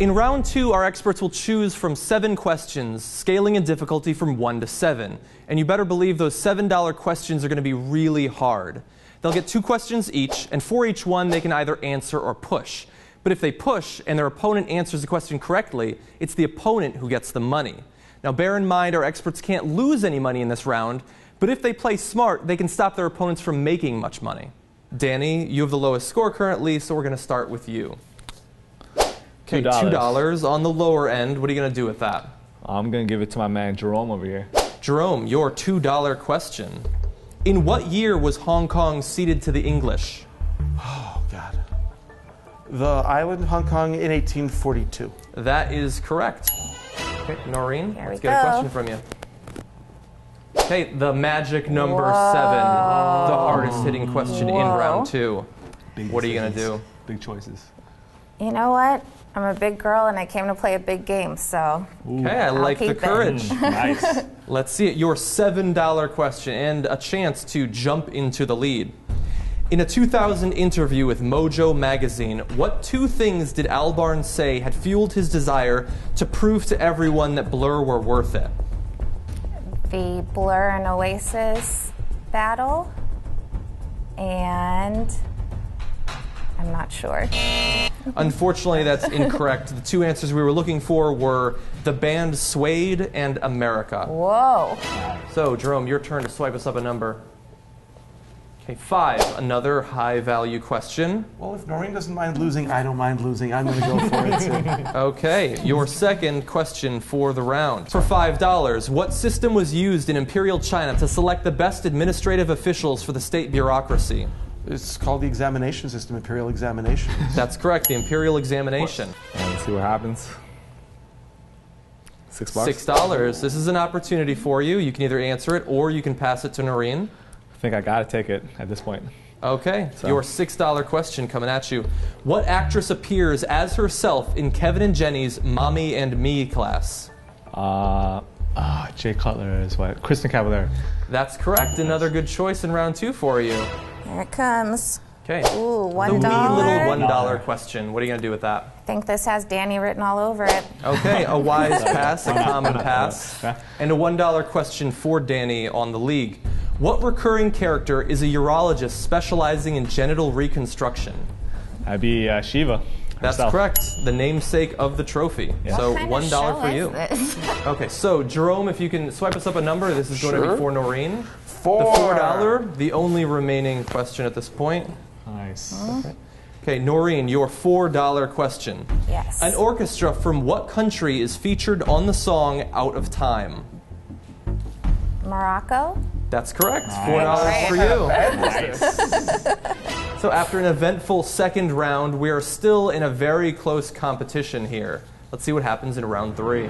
In round two, our experts will choose from seven questions, scaling in difficulty from one to seven. And you better believe those $7 questions are going to be really hard. They'll get two questions each, and for each one, they can either answer or push. But if they push and their opponent answers the question correctly, it's the opponent who gets the money. Now, bear in mind, our experts can't lose any money in this round, but if they play smart, they can stop their opponents from making much money. Danny, you have the lowest score currently, so we're going to start with you. Okay, $2. $2 on the lower end. What are you going to do with that? I'm gonna give it to my man Jerome over here. Jerome, your $2 question. In what year was Hong Kong ceded to the English? Oh, God. The island, Hong Kong, in 1842. That is correct. Okay, Noreen, Here let's we get a question from you. Okay, the magic number seven, the hardest hitting question in round two. Big What are you gonna do? Big choices. You know what? I'm a big girl and I came to play a big game, so Okay, I like the keep it. courage. nice. Let's see it. Your $7 question and a chance to jump into the lead. In a 2000 interview with Mojo magazine, what two things did Albarn say had fueled his desire to prove to everyone that Blur were worth it? the Blur and Oasis battle, and I'm not sure. Unfortunately, that's incorrect. The two answers we were looking for were the band Suede and America. Whoa. So, Jerome, your turn to swipe us up a number. Okay, five. Another high value question. Well, if Noreen doesn't mind losing, I don't mind losing. I'm going to go for it. too. Okay, your second question for the round. For $5, what system was used in Imperial China to select the best administrative officials for the state bureaucracy? It's called the examination system, imperial examination. That's correct, the Imperial Examination. And let's see what happens. Six bucks. Six dollars. This is an opportunity for you. You can either answer it or you can pass it to Noreen. I think I gotta take it at this point. Okay, So- your $6 question coming at you. What actress appears as herself in Kevin and Jenny's Mommy and Me class? Uh, ah, Jay Cutler is what? Kristin Cavallari. That's correct. Another good choice in round two for you. Here it comes. Okay. Ooh, one the one wee little one dollar question. What are you gonna do with that? I think this has Danny written all over it. Okay, a wise pass, a common pass, and a one dollar question for Danny on the league. What recurring character is a urologist specializing in genital reconstruction? I'd be uh, Shiva. That's herself. correct. The namesake of the trophy. So What kind of one dollar for you. Okay, so Jerome, if you can swipe us up a number, this is going to be for Noreen. Four. The four dollar, the only remaining question at this point. Nice. Okay, Noreen, your four dollar question. Yes. An orchestra from what country is featured on the song "Out of Time"? Morocco? That's correct. Four dollars for you. So after an eventful second round, we are still in a very close competition here. Let's see what happens in round three.